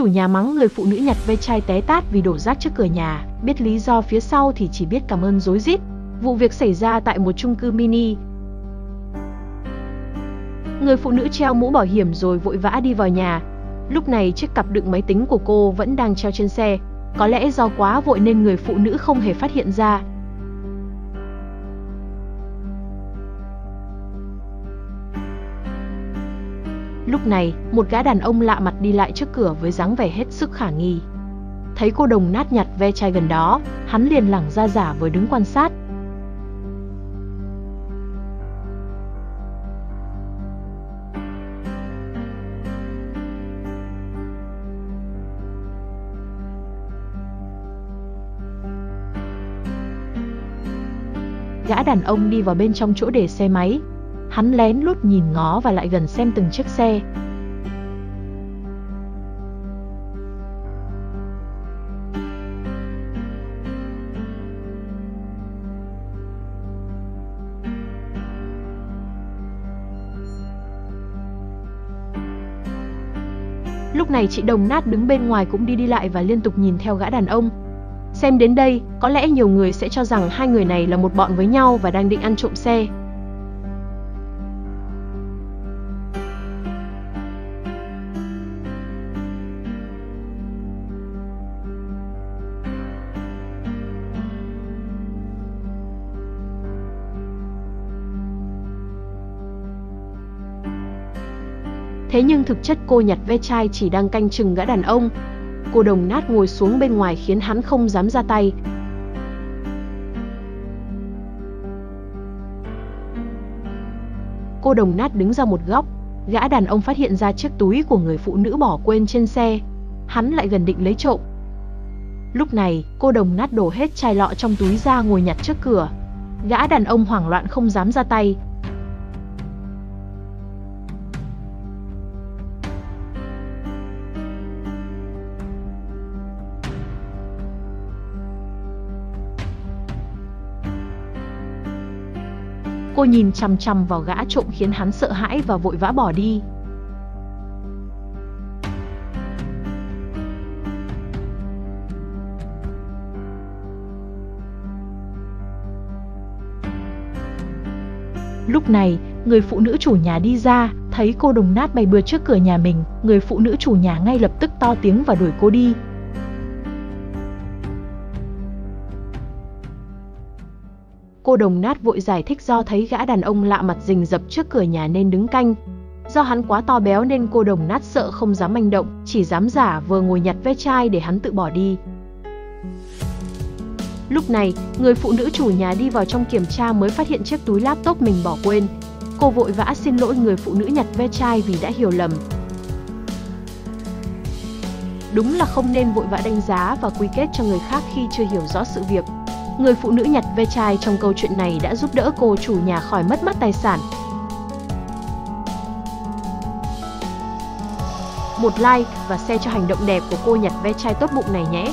Chủ nhà mắng người phụ nữ nhặt ve chai té tát vì đổ rác trước cửa nhà, biết lý do phía sau thì chỉ biết cảm ơn dối rít. Vụ việc xảy ra tại một chung cư mini. Người phụ nữ treo mũ bảo hiểm rồi vội vã đi vào nhà. Lúc này chiếc cặp đựng máy tính của cô vẫn đang treo trên xe. Có lẽ do quá vội nên người phụ nữ không hề phát hiện ra. Lúc này, một gã đàn ông lạ mặt đi lại trước cửa với dáng vẻ hết sức khả nghi. Thấy cô đồng nát nhặt ve chai gần đó, hắn liền lẳng ra giả với đứng quan sát. Gã đàn ông đi vào bên trong chỗ để xe máy, Hắn lén lút nhìn ngó và lại gần xem từng chiếc xe. Lúc này chị Đồng Nát đứng bên ngoài cũng đi đi lại và liên tục nhìn theo gã đàn ông. Xem đến đây, có lẽ nhiều người sẽ cho rằng hai người này là một bọn với nhau và đang định ăn trộm xe. Thế nhưng thực chất cô nhặt ve chai chỉ đang canh chừng gã đàn ông. Cô đồng nát ngồi xuống bên ngoài khiến hắn không dám ra tay. Cô đồng nát đứng ra một góc, gã đàn ông phát hiện ra chiếc túi của người phụ nữ bỏ quên trên xe. Hắn lại gần định lấy trộm. Lúc này, cô đồng nát đổ hết chai lọ trong túi ra ngồi nhặt trước cửa. Gã đàn ông hoảng loạn không dám ra tay, Cô nhìn chằm chằm vào gã trộm khiến hắn sợ hãi và vội vã bỏ đi. Lúc này, người phụ nữ chủ nhà đi ra, thấy cô đồng nát bày bừa trước cửa nhà mình, người phụ nữ chủ nhà ngay lập tức to tiếng và đuổi cô đi. Cô đồng nát vội giải thích do thấy gã đàn ông lạ mặt rình rập trước cửa nhà nên đứng canh. Do hắn quá to béo nên cô đồng nát sợ không dám manh động, chỉ dám giả vờ ngồi nhặt ve chai để hắn tự bỏ đi. Lúc này, người phụ nữ chủ nhà đi vào trong kiểm tra mới phát hiện chiếc túi laptop mình bỏ quên. Cô vội vã xin lỗi người phụ nữ nhặt ve chai vì đã hiểu lầm. Đúng là không nên vội vã đánh giá và quy kết cho người khác khi chưa hiểu rõ sự việc. Người phụ nữ nhặt ve chai trong câu chuyện này đã giúp đỡ cô chủ nhà khỏi mất mất tài sản. Một like và share cho hành động đẹp của cô nhặt ve chai tốt bụng này nhé.